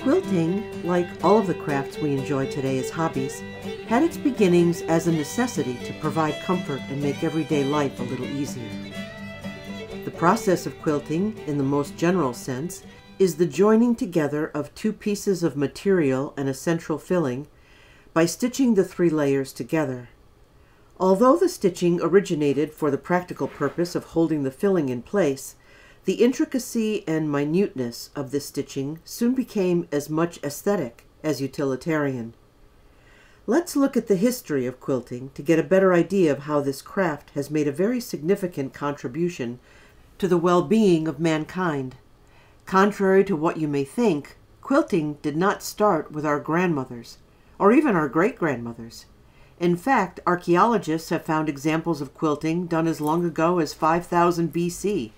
Quilting, like all of the crafts we enjoy today as hobbies, had its beginnings as a necessity to provide comfort and make everyday life a little easier. The process of quilting, in the most general sense, is the joining together of two pieces of material and a central filling by stitching the three layers together. Although the stitching originated for the practical purpose of holding the filling in place, the intricacy and minuteness of this stitching soon became as much aesthetic as utilitarian. Let's look at the history of quilting to get a better idea of how this craft has made a very significant contribution to the well-being of mankind. Contrary to what you may think, quilting did not start with our grandmothers, or even our great-grandmothers. In fact, archaeologists have found examples of quilting done as long ago as 5000 BC,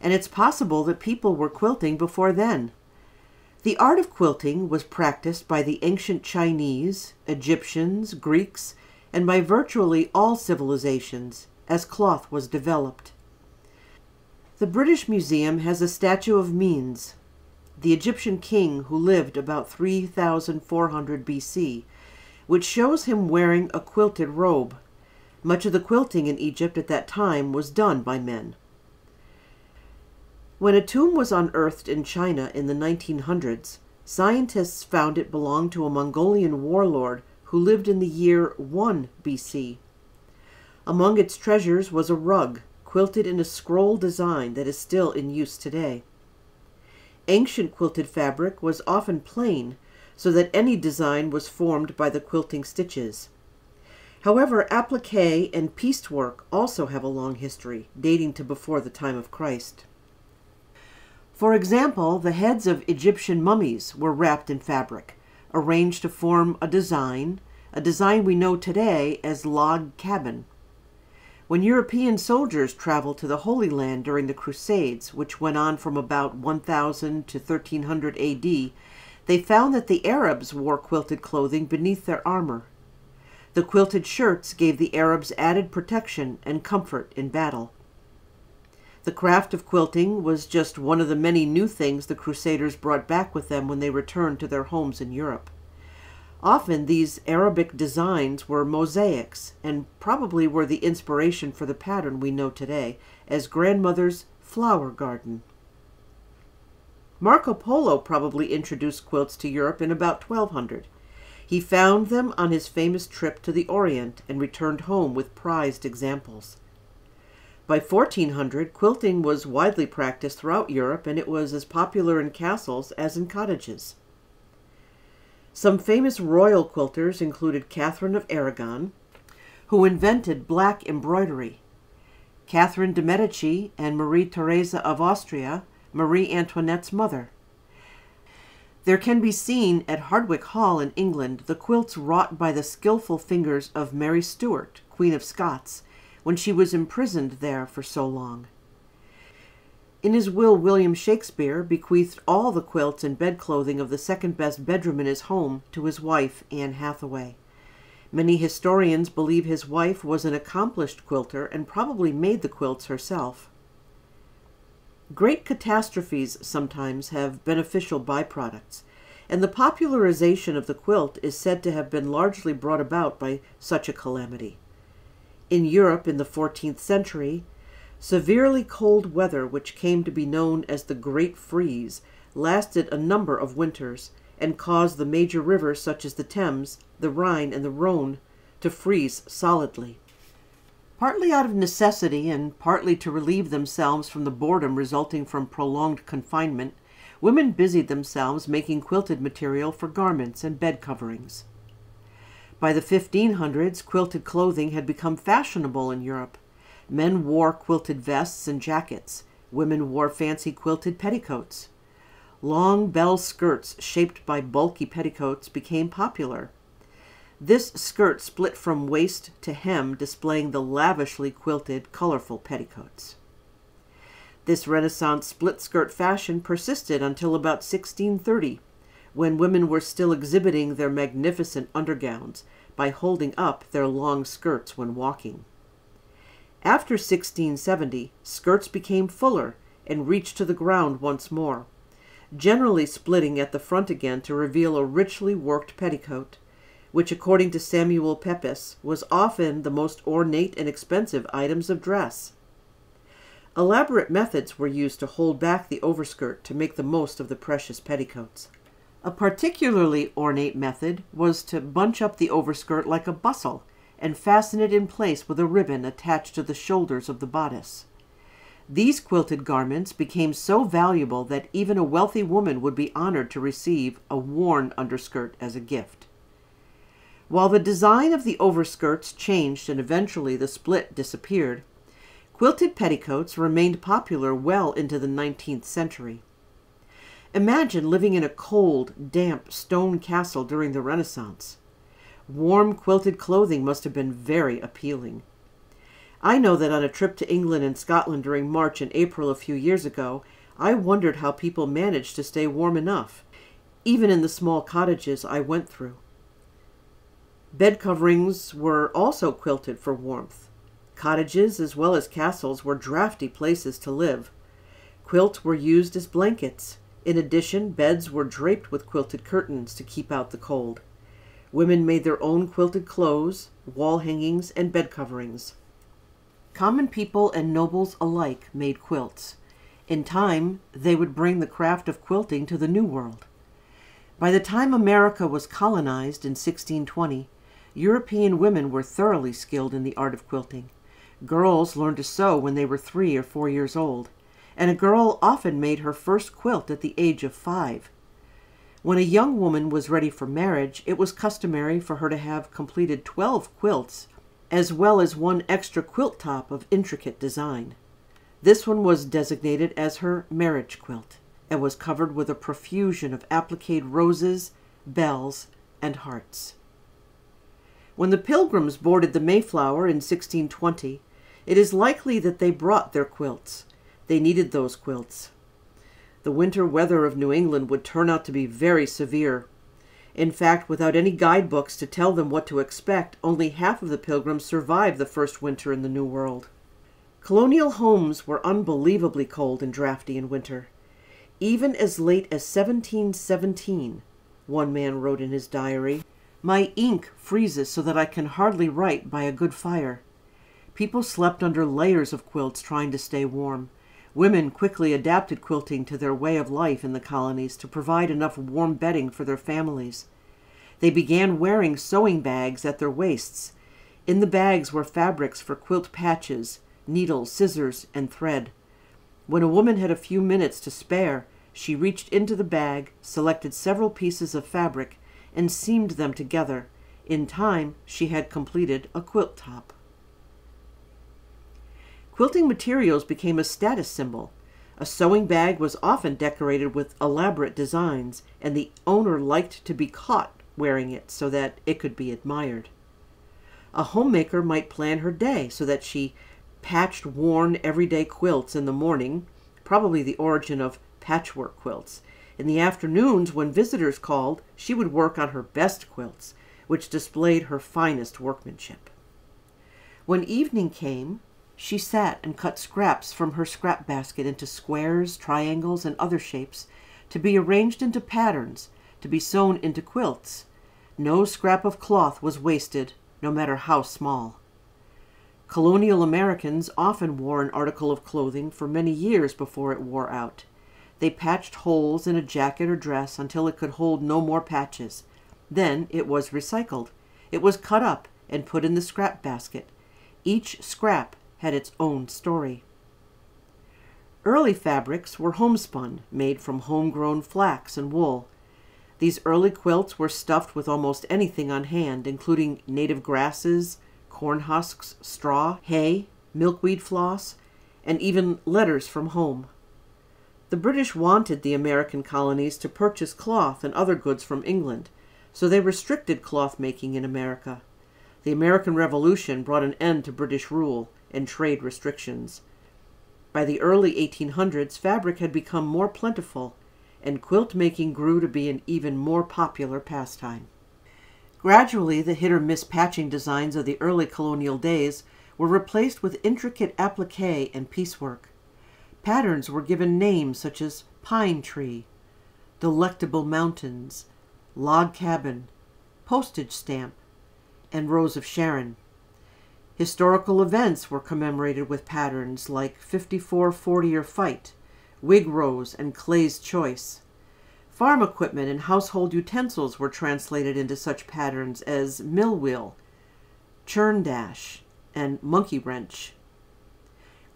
and it's possible that people were quilting before then. The art of quilting was practiced by the ancient Chinese, Egyptians, Greeks, and by virtually all civilizations as cloth was developed. The British Museum has a statue of Menes, the Egyptian king who lived about 3400 BC, which shows him wearing a quilted robe. Much of the quilting in Egypt at that time was done by men. When a tomb was unearthed in China in the 1900s, scientists found it belonged to a Mongolian warlord who lived in the year 1 BC. Among its treasures was a rug quilted in a scroll design that is still in use today. Ancient quilted fabric was often plain, so that any design was formed by the quilting stitches. However, applique and pieced-work also have a long history, dating to before the time of Christ. For example, the heads of Egyptian mummies were wrapped in fabric, arranged to form a design, a design we know today as log cabin. When European soldiers traveled to the Holy Land during the Crusades, which went on from about 1000 to 1300 AD, they found that the Arabs wore quilted clothing beneath their armor. The quilted shirts gave the Arabs added protection and comfort in battle. The craft of quilting was just one of the many new things the Crusaders brought back with them when they returned to their homes in Europe. Often these Arabic designs were mosaics and probably were the inspiration for the pattern we know today as grandmother's flower garden. Marco Polo probably introduced quilts to Europe in about 1200. He found them on his famous trip to the Orient and returned home with prized examples. By 1400, quilting was widely practiced throughout Europe and it was as popular in castles as in cottages. Some famous royal quilters included Catherine of Aragon, who invented black embroidery, Catherine de' Medici and Marie Theresa of Austria, Marie Antoinette's mother. There can be seen at Hardwick Hall in England the quilts wrought by the skilful fingers of Mary Stuart, Queen of Scots, when she was imprisoned there for so long. In his will, William Shakespeare bequeathed all the quilts and bedclothing of the second best bedroom in his home to his wife, Anne Hathaway. Many historians believe his wife was an accomplished quilter and probably made the quilts herself. Great catastrophes sometimes have beneficial byproducts, and the popularization of the quilt is said to have been largely brought about by such a calamity. In Europe in the 14th century, severely cold weather, which came to be known as the Great Freeze, lasted a number of winters and caused the major rivers such as the Thames, the Rhine, and the Rhone to freeze solidly. Partly out of necessity and partly to relieve themselves from the boredom resulting from prolonged confinement, women busied themselves making quilted material for garments and bed coverings. By the 1500s, quilted clothing had become fashionable in Europe. Men wore quilted vests and jackets. Women wore fancy quilted petticoats. Long bell skirts shaped by bulky petticoats became popular. This skirt split from waist to hem, displaying the lavishly quilted, colorful petticoats. This Renaissance split skirt fashion persisted until about 1630, when women were still exhibiting their magnificent undergowns by holding up their long skirts when walking. After 1670, skirts became fuller and reached to the ground once more, generally splitting at the front again to reveal a richly worked petticoat, which, according to Samuel Pepys, was often the most ornate and expensive items of dress. Elaborate methods were used to hold back the overskirt to make the most of the precious petticoats. A particularly ornate method was to bunch up the overskirt like a bustle and fasten it in place with a ribbon attached to the shoulders of the bodice. These quilted garments became so valuable that even a wealthy woman would be honored to receive a worn underskirt as a gift. While the design of the overskirts changed and eventually the split disappeared, Quilted petticoats remained popular well into the 19th century. Imagine living in a cold, damp stone castle during the Renaissance. Warm quilted clothing must have been very appealing. I know that on a trip to England and Scotland during March and April a few years ago, I wondered how people managed to stay warm enough, even in the small cottages I went through. Bed coverings were also quilted for warmth. Cottages, as well as castles, were drafty places to live. Quilts were used as blankets. In addition, beds were draped with quilted curtains to keep out the cold. Women made their own quilted clothes, wall hangings, and bed coverings. Common people and nobles alike made quilts. In time, they would bring the craft of quilting to the New World. By the time America was colonized in 1620, European women were thoroughly skilled in the art of quilting. Girls learned to sew when they were three or four years old, and a girl often made her first quilt at the age of five. When a young woman was ready for marriage, it was customary for her to have completed 12 quilts, as well as one extra quilt top of intricate design. This one was designated as her marriage quilt, and was covered with a profusion of appliqued roses, bells, and hearts. When the Pilgrims boarded the Mayflower in 1620, it is likely that they brought their quilts. They needed those quilts. The winter weather of New England would turn out to be very severe. In fact, without any guidebooks to tell them what to expect, only half of the pilgrims survived the first winter in the New World. Colonial homes were unbelievably cold and drafty in winter. Even as late as 1717, one man wrote in his diary, my ink freezes so that I can hardly write by a good fire. People slept under layers of quilts trying to stay warm. Women quickly adapted quilting to their way of life in the colonies to provide enough warm bedding for their families. They began wearing sewing bags at their waists. In the bags were fabrics for quilt patches, needles, scissors, and thread. When a woman had a few minutes to spare, she reached into the bag, selected several pieces of fabric, and seamed them together. In time, she had completed a quilt top. Quilting materials became a status symbol. A sewing bag was often decorated with elaborate designs, and the owner liked to be caught wearing it so that it could be admired. A homemaker might plan her day so that she patched worn everyday quilts in the morning, probably the origin of patchwork quilts. In the afternoons, when visitors called, she would work on her best quilts, which displayed her finest workmanship. When evening came, she sat and cut scraps from her scrap basket into squares, triangles, and other shapes to be arranged into patterns, to be sewn into quilts. No scrap of cloth was wasted, no matter how small. Colonial Americans often wore an article of clothing for many years before it wore out. They patched holes in a jacket or dress until it could hold no more patches. Then it was recycled. It was cut up and put in the scrap basket. Each scrap had its own story. Early fabrics were homespun, made from homegrown flax and wool. These early quilts were stuffed with almost anything on hand, including native grasses, corn husks, straw, hay, milkweed floss, and even letters from home. The British wanted the American colonies to purchase cloth and other goods from England, so they restricted cloth making in America. The American Revolution brought an end to British rule, and trade restrictions. By the early 1800s, fabric had become more plentiful, and quilt making grew to be an even more popular pastime. Gradually, the hit or miss patching designs of the early colonial days were replaced with intricate applique and piecework. Patterns were given names such as pine tree, delectable mountains, log cabin, postage stamp, and Rose of Sharon. Historical events were commemorated with patterns like 5440 fight, Whig Rose, and Clay's Choice. Farm equipment and household utensils were translated into such patterns as mill wheel, churn dash, and monkey wrench.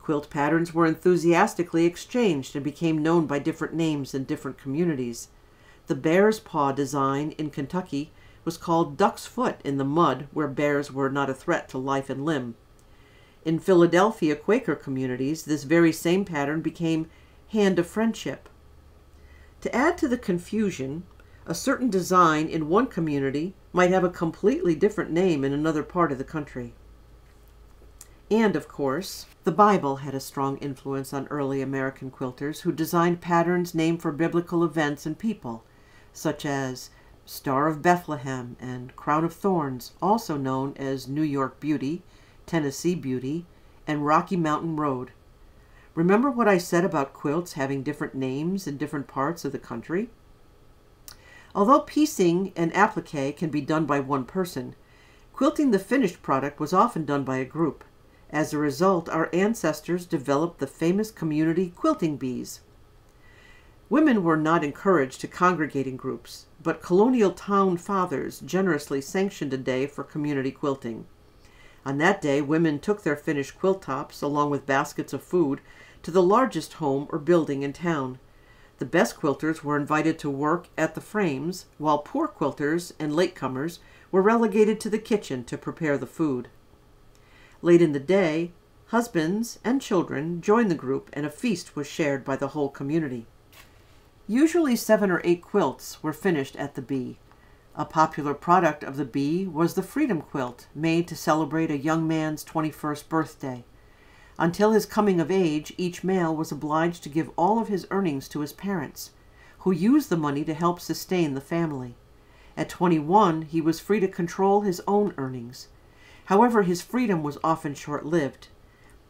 Quilt patterns were enthusiastically exchanged and became known by different names in different communities. The bear's paw design in Kentucky was called duck's foot in the mud where bears were not a threat to life and limb. In Philadelphia Quaker communities, this very same pattern became hand of friendship. To add to the confusion, a certain design in one community might have a completely different name in another part of the country. And, of course, the Bible had a strong influence on early American quilters who designed patterns named for biblical events and people, such as Star of Bethlehem and Crown of Thorns, also known as New York Beauty, Tennessee Beauty, and Rocky Mountain Road. Remember what I said about quilts having different names in different parts of the country? Although piecing and applique can be done by one person, quilting the finished product was often done by a group. As a result, our ancestors developed the famous community quilting bees. Women were not encouraged to congregate in groups, but colonial town fathers generously sanctioned a day for community quilting. On that day, women took their finished quilt tops, along with baskets of food, to the largest home or building in town. The best quilters were invited to work at the frames, while poor quilters and latecomers were relegated to the kitchen to prepare the food. Late in the day, husbands and children joined the group and a feast was shared by the whole community. Usually seven or eight quilts were finished at the bee. A popular product of the bee was the Freedom Quilt, made to celebrate a young man's 21st birthday. Until his coming of age, each male was obliged to give all of his earnings to his parents, who used the money to help sustain the family. At 21, he was free to control his own earnings. However, his freedom was often short-lived.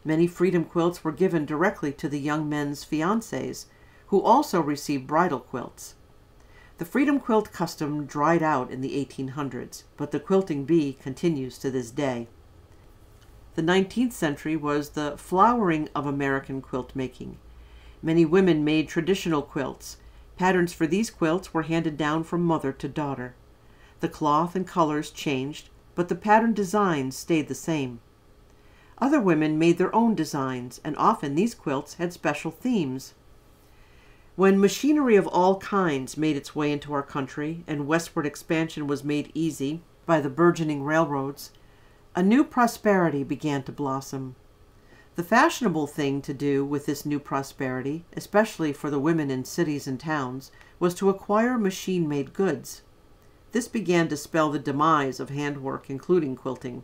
Many freedom quilts were given directly to the young men's fiancés, who also received bridal quilts. The freedom quilt custom dried out in the 1800s, but the quilting bee continues to this day. The 19th century was the flowering of American quilt making. Many women made traditional quilts. Patterns for these quilts were handed down from mother to daughter. The cloth and colors changed, but the pattern designs stayed the same. Other women made their own designs, and often these quilts had special themes. When machinery of all kinds made its way into our country and westward expansion was made easy by the burgeoning railroads, a new prosperity began to blossom. The fashionable thing to do with this new prosperity, especially for the women in cities and towns, was to acquire machine-made goods. This began to spell the demise of handwork, including quilting.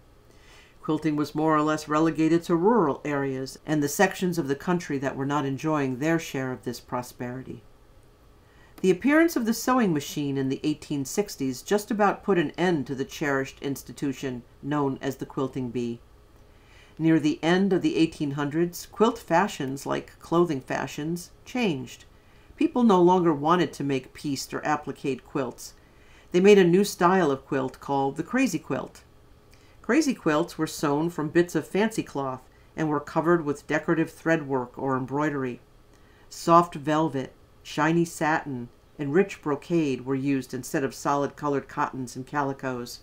Quilting was more or less relegated to rural areas and the sections of the country that were not enjoying their share of this prosperity. The appearance of the sewing machine in the 1860s just about put an end to the cherished institution known as the quilting bee. Near the end of the 1800s, quilt fashions, like clothing fashions, changed. People no longer wanted to make pieced or appliqued quilts. They made a new style of quilt called the crazy quilt. Crazy quilts were sewn from bits of fancy cloth and were covered with decorative threadwork or embroidery. Soft velvet, shiny satin, and rich brocade were used instead of solid colored cottons and calicos.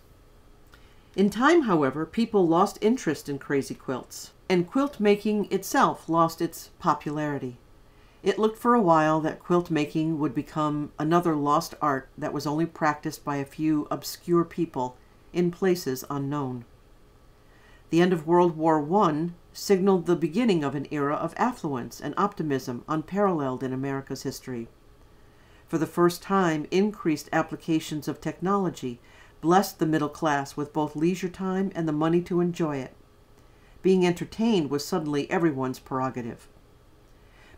In time, however, people lost interest in crazy quilts, and quilt making itself lost its popularity. It looked for a while that quilt making would become another lost art that was only practiced by a few obscure people in places unknown. The end of World War I signaled the beginning of an era of affluence and optimism unparalleled in America's history. For the first time, increased applications of technology blessed the middle class with both leisure time and the money to enjoy it. Being entertained was suddenly everyone's prerogative.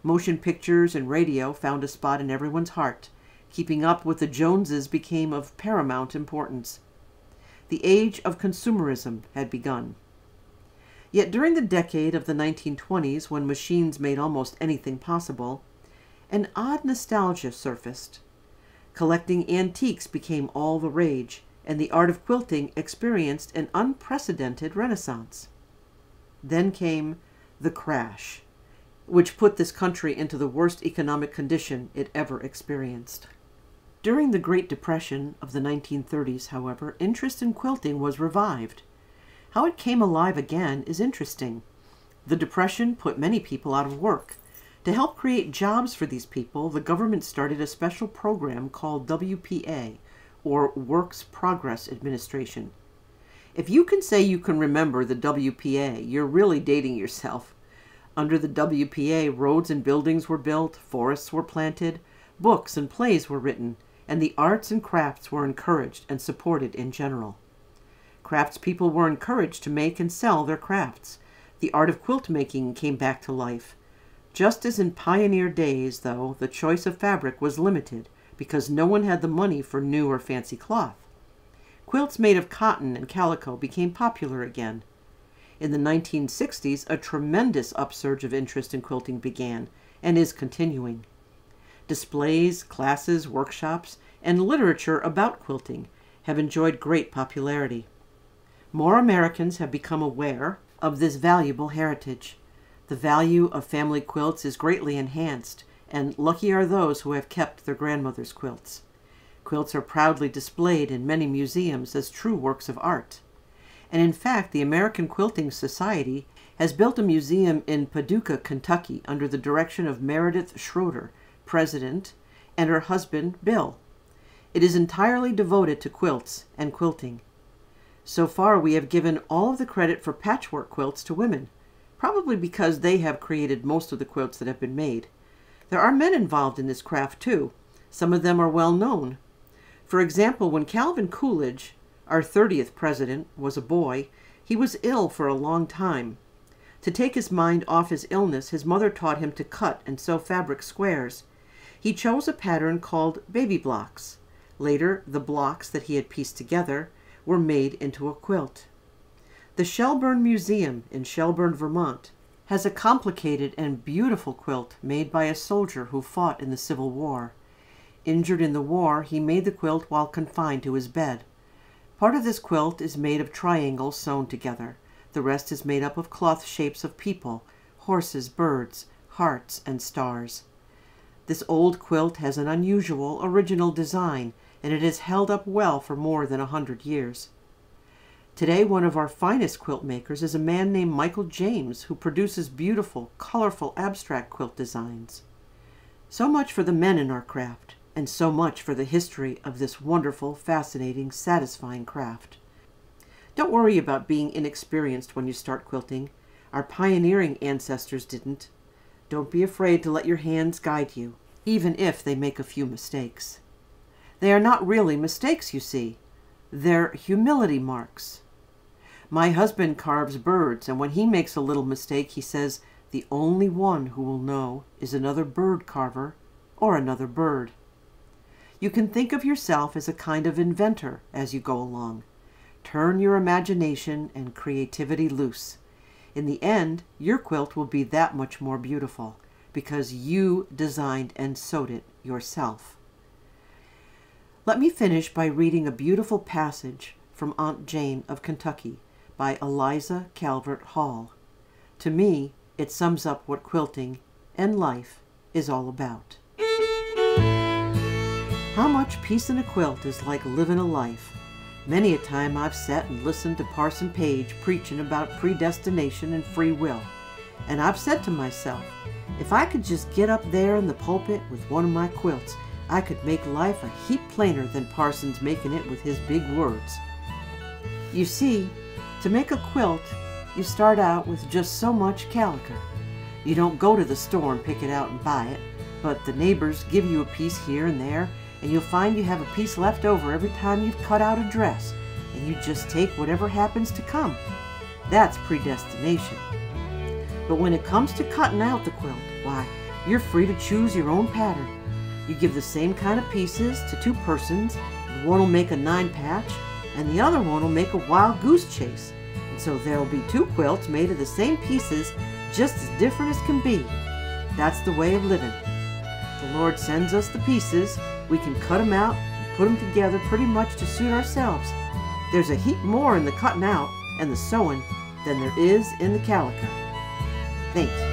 Motion pictures and radio found a spot in everyone's heart. Keeping up with the Joneses became of paramount importance. The age of consumerism had begun. Yet during the decade of the 1920s, when machines made almost anything possible, an odd nostalgia surfaced. Collecting antiques became all the rage, and the art of quilting experienced an unprecedented renaissance. Then came the crash, which put this country into the worst economic condition it ever experienced. During the Great Depression of the 1930s, however, interest in quilting was revived. How it came alive again is interesting. The Depression put many people out of work. To help create jobs for these people, the government started a special program called WPA, or Works Progress Administration. If you can say you can remember the WPA, you're really dating yourself. Under the WPA, roads and buildings were built, forests were planted, books and plays were written, and the arts and crafts were encouraged and supported in general. Craftspeople were encouraged to make and sell their crafts. The art of quilt making came back to life. Just as in pioneer days, though, the choice of fabric was limited because no one had the money for new or fancy cloth. Quilts made of cotton and calico became popular again. In the 1960s, a tremendous upsurge of interest in quilting began and is continuing. Displays, classes, workshops, and literature about quilting have enjoyed great popularity. More Americans have become aware of this valuable heritage. The value of family quilts is greatly enhanced, and lucky are those who have kept their grandmother's quilts. Quilts are proudly displayed in many museums as true works of art. And in fact, the American Quilting Society has built a museum in Paducah, Kentucky, under the direction of Meredith Schroeder, president, and her husband, Bill. It is entirely devoted to quilts and quilting. So far, we have given all of the credit for patchwork quilts to women, probably because they have created most of the quilts that have been made. There are men involved in this craft too. Some of them are well known. For example, when Calvin Coolidge, our 30th president, was a boy, he was ill for a long time. To take his mind off his illness, his mother taught him to cut and sew fabric squares. He chose a pattern called baby blocks. Later, the blocks that he had pieced together were made into a quilt. The Shelburne Museum in Shelburne, Vermont, has a complicated and beautiful quilt made by a soldier who fought in the Civil War. Injured in the war, he made the quilt while confined to his bed. Part of this quilt is made of triangles sewn together. The rest is made up of cloth shapes of people, horses, birds, hearts, and stars. This old quilt has an unusual, original design, and it has held up well for more than a hundred years. Today, one of our finest quilt makers is a man named Michael James, who produces beautiful, colorful, abstract quilt designs. So much for the men in our craft, and so much for the history of this wonderful, fascinating, satisfying craft. Don't worry about being inexperienced when you start quilting. Our pioneering ancestors didn't. Don't be afraid to let your hands guide you, even if they make a few mistakes. They are not really mistakes, you see. They're humility marks. My husband carves birds, and when he makes a little mistake, he says, The only one who will know is another bird carver or another bird. You can think of yourself as a kind of inventor as you go along. Turn your imagination and creativity loose. In the end, your quilt will be that much more beautiful because you designed and sewed it yourself. Let me finish by reading a beautiful passage from Aunt Jane of Kentucky by Eliza Calvert Hall. To me, it sums up what quilting and life is all about. How much piecing a quilt is like living a life. Many a time I've sat and listened to Parson Page preaching about predestination and free will. And I've said to myself, if I could just get up there in the pulpit with one of my quilts, I could make life a heap plainer than Parson's making it with his big words. You see, to make a quilt, you start out with just so much calico. You don't go to the store and pick it out and buy it, but the neighbors give you a piece here and there, and you'll find you have a piece left over every time you've cut out a dress, and you just take whatever happens to come. That's predestination. But when it comes to cutting out the quilt, why, you're free to choose your own pattern. You give the same kind of pieces to two persons, and one will make a nine patch, and the other one will make a wild goose chase. And So there'll be two quilts made of the same pieces, just as different as can be. That's the way of living. The Lord sends us the pieces, we can cut them out and put them together pretty much to suit ourselves. There's a heap more in the cutting out and the sewing than there is in the calico. Thanks.